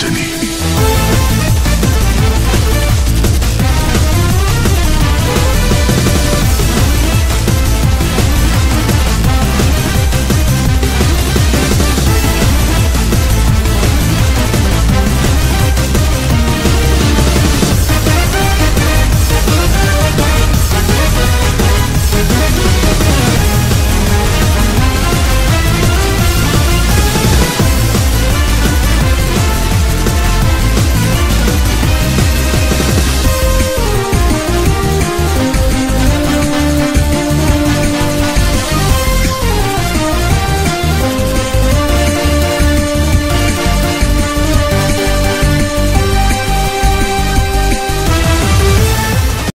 destiny.